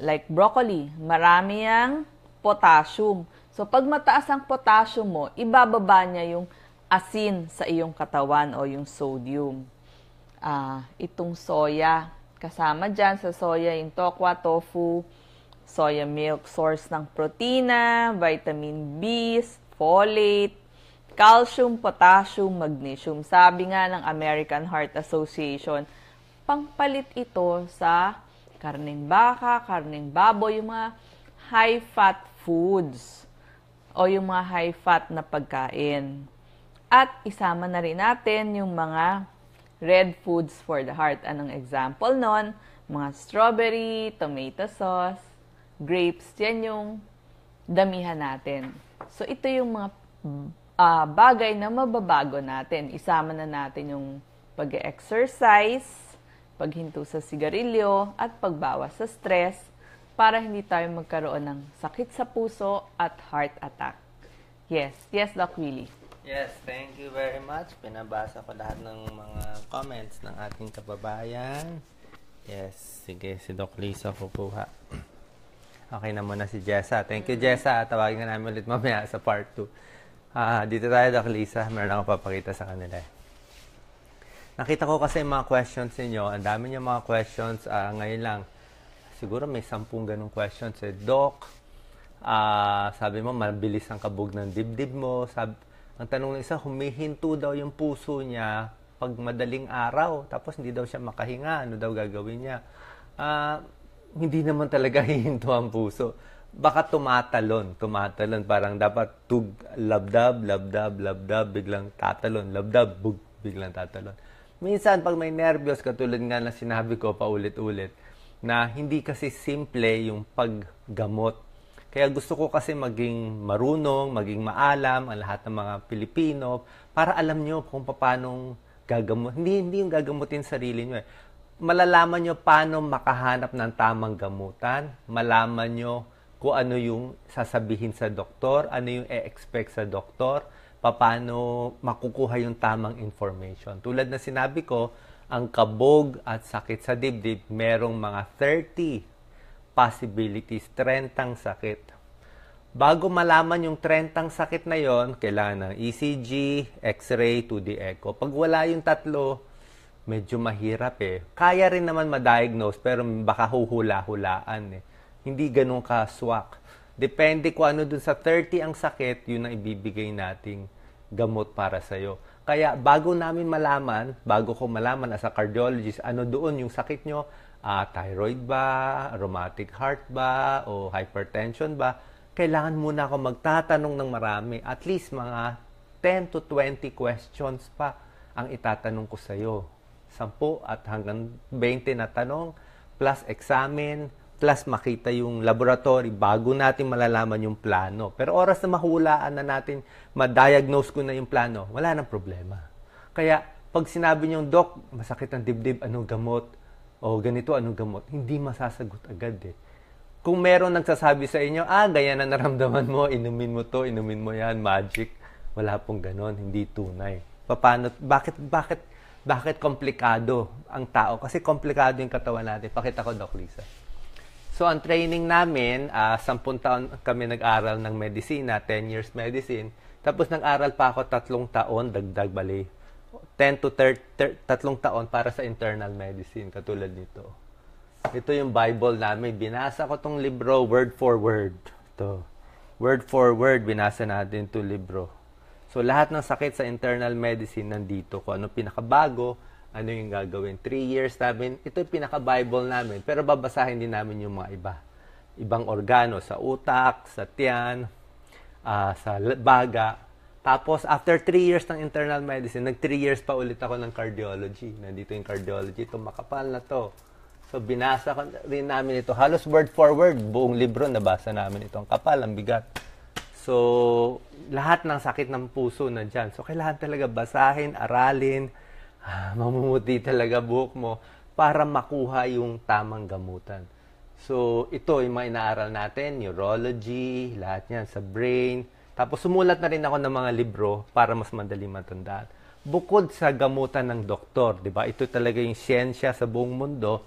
like broccoli, marami yang potassium. So, pag mataas ang potassium mo, ibababa niya yung asin sa iyong katawan o yung sodium. Ah, itong soya, kasama dyan sa soya, yung tokwa, tofu, soya milk, source ng protina, vitamin B, folate, calcium, potassium, magnesium. Sabi nga ng American Heart Association, pangpalit ito sa karning baka, karning baboy, yung mga high-fat foods o yung mga high-fat na pagkain. At isama na rin natin yung mga red foods for the heart. Anong example nun? Mga strawberry, tomato sauce, grapes, yan yung damihan natin. So, ito yung mga uh, bagay na mababago natin. Isama na natin yung pag-exercise, paghinto sa sigarilyo, at pagbawas sa stress para hindi tayo magkaroon ng sakit sa puso at heart attack. Yes, yes, Doc Willie. Yes, thank you very much. Pinabasa ko lahat ng mga comments ng ating kababayan. Yes, sige, si Doc Lisa kukuha. Okay na muna si Jessa. Thank you, Jessa. Tawagin ka namin ulit mamaya sa part 2. Ah, dito tayo, Doc Lisa. Meron akong papakita sa kanila. Nakita ko kasi yung mga questions ninyo. Ang dami niyo mga questions. Ah, ngayon lang, siguro may sampung ganong questions. Eh, Doc, ah, sabi mo, mabilis ang kabog ng dibdib mo. Sab ang tanong ng isa, humihinto daw yung puso niya pag madaling araw. Tapos hindi daw siya makahinga. Ano daw gagawin niya? Ah, hindi naman talaga hihinto ang puso. Baka tumatalon, tumatalon. Parang dapat tug, labdab, labdab, labdab, biglang tatalon. Labdab, bug, biglang tatalon. Minsan, pag may nervyos, katulad nga na sinabi ko paulit-ulit, na hindi kasi simple yung paggamot. Kaya gusto ko kasi maging marunong, maging maalam ang lahat ng mga Pilipino para alam nyo kung paano gagamot. Hindi, hindi yung gagamutin sarili nyo eh malalaman nyo paano makahanap ng tamang gamutan, malaman nyo kung ano yung sasabihin sa doktor, ano yung e-expect sa doktor, paano makukuha yung tamang information. Tulad na sinabi ko, ang kabog at sakit sa dibdib, merong mga 30 possibilities, 30 sakit. Bago malaman yung 30 sakit na yon, kailangan ng ECG, X-ray, 2D echo. Pag wala yung tatlo, medyo mahirap eh. Kaya rin naman ma-diagnose pero baka huhula-hulaan eh. Hindi ganun ka-swak. Depende kung ano dun sa 30 ang sakit, yun ang ibibigay nating gamot para sa'yo. Kaya bago namin malaman, bago ko malaman as a cardiologist, ano doon yung sakit nyo, uh, thyroid ba, rheumatic heart ba, o hypertension ba, kailangan muna ako magtatanong ng marami. At least mga 10 to 20 questions pa ang itatanong ko sa'yo 10 at hanggang 20 na tanong, plus examine, plus makita yung laboratory bago natin malalaman yung plano. Pero oras na mahulaan na natin, ma-diagnose ko na yung plano, wala nang problema. Kaya, pag sinabi niyo, Dok, masakit ang dibdib, anong gamot? O ganito, anong gamot? Hindi masasagot agad eh. Kung meron nagsasabi sa inyo, ah, ganyan na naramdaman mo, inumin mo to, inumin mo yan, magic. Wala pong ganon, hindi tunay. Paano, bakit, bakit, bakit komplikado ang tao? Kasi komplikado yung katawan natin. Pakita ko, Doc Lisa. So, ang training namin, uh, ah, 10 taon kami nag-aral ng medisina, 10 years medicine. Tapos nag-aral pa ako tatlong taon, dagdag bali. 10 to 30, tatlong taon para sa internal medicine, katulad nito. Ito yung Bible namin. Binasa ko tong libro word for word. Ito. Word for word, binasa natin itong libro. So, lahat ng sakit sa internal medicine nandito. Kung ano pinakabago, ano yung gagawin. Three years namin, ito yung pinaka-Bible namin. Pero babasahin din namin yung mga iba. Ibang organo, sa utak, sa tiyan, uh, sa baga. Tapos, after three years ng internal medicine, nag three years pa ulit ako ng cardiology. Nandito yung cardiology. Ito, makapal na to. So, binasa rin namin ito. Halos word for word, buong libro, nabasa namin ito. Ang kapal, ang bigat. So, lahat ng sakit ng puso nandyan. So, kailangan talaga basahin, aralin, ah, mamumuti talaga buhok mo para makuha yung tamang gamutan. So, ito yung mga inaaral natin, neurology, lahat yan sa brain. Tapos, sumulat na rin ako ng mga libro para mas madali matandaan. Bukod sa gamutan ng doktor, di ba? Ito talaga yung siyensya sa buong mundo.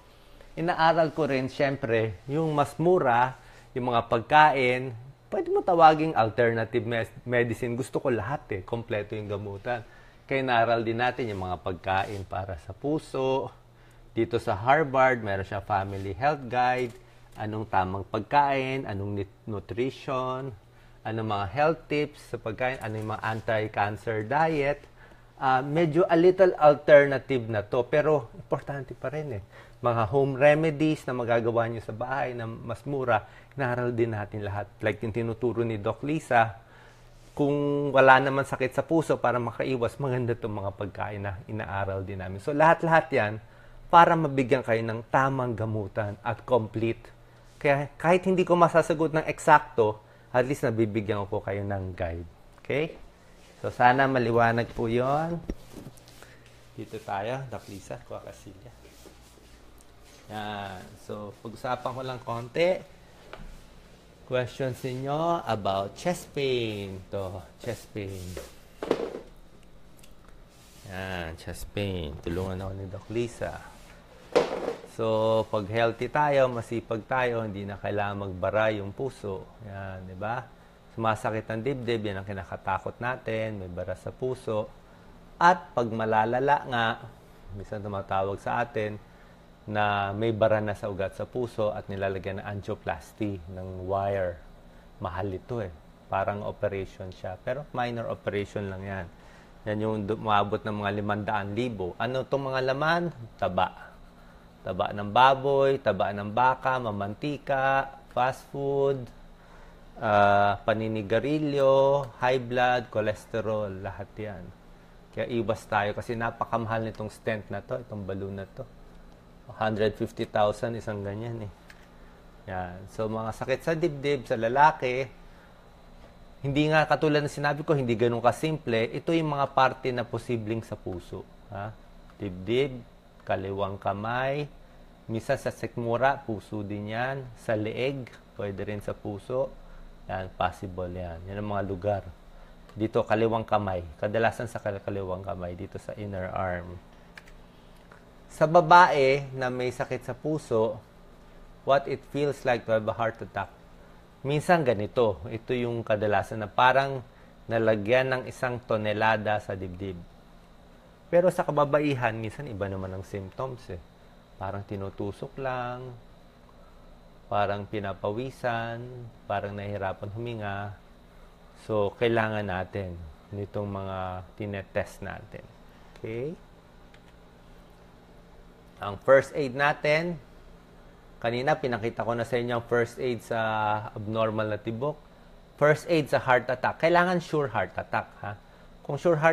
Inaaral ko rin, syempre, yung mas mura, yung mga pagkain, pwede mo tawaging alternative medicine. Gusto ko lahat eh, kompleto yung gamutan. Kaya naral din natin yung mga pagkain para sa puso. Dito sa Harvard, meron siya family health guide, anong tamang pagkain, anong nutrition, anong mga health tips sa pagkain, ano yung mga anti-cancer diet. Uh, medyo a little alternative na to, pero importante pa rin eh. Mga home remedies na magagawa nyo sa bahay na mas mura, inaral din natin lahat. Like yung tinuturo ni Doc Lisa, kung wala naman sakit sa puso para makaiwas, maganda itong mga pagkain na inaaral din namin. So lahat-lahat yan para mabigyan kayo ng tamang gamutan at complete. Kaya kahit hindi ko masasagot ng eksakto, at least nabibigyan ko kayo ng guide. Okay? So sana maliwanag po yon. Dito tayo, Doc Lisa, Kuakasilya. Yan. So, pag-usapan ko lang konti. Questions ninyo about chest pain. To, chest pain. Yan, chest pain. Tulungan ako ni Doc Lisa. So, pag healthy tayo, masipag tayo, hindi na kailangan magbara yung puso. Yan, di ba? Sumasakit ang dibdib, yan ang kinakatakot natin, may bara sa puso. At pag malalala nga, minsan tumatawag sa atin, na may bara na sa ugat sa puso at nilalagyan ng angioplasty ng wire. Mahal ito eh. Parang operation siya. Pero minor operation lang yan. Yan yung umabot ng mga 500,000. Ano itong mga laman? Taba. Taba ng baboy, taba ng baka, mamantika, fast food, ah, paninigarilyo, high blood, cholesterol, lahat yan. Kaya iwas tayo kasi napakamahal nitong stent na to, itong balloon na to. 150,000 isang ganyan eh. Yan. So mga sakit sa dibdib, sa lalaki, hindi nga katulad ng sinabi ko, hindi ganun kasimple. Ito yung mga parte na posibleng sa puso. Ha? Dibdib, kaliwang kamay, misa sa sikmura, puso din yan. Sa leeg, pwede rin sa puso. Yan, possible yan. Yan ang mga lugar. Dito, kaliwang kamay. Kadalasan sa kal- kaliwang kamay, dito sa inner arm. Sa babae na may sakit sa puso, what it feels like to have a heart attack. Minsan ganito, ito yung kadalasan na parang nalagyan ng isang tonelada sa dibdib. Pero sa kababaihan, minsan iba naman ang symptoms eh. Parang tinutusok lang, parang pinapawisan, parang nahihirapan huminga. So, kailangan natin nitong mga tinetest natin. Okay? Ang first aid natin, kanina pinakita ko na sa inyo ang first aid sa abnormal na tibok. First aid sa heart attack. Kailangan sure heart attack, ha? Kung sure heart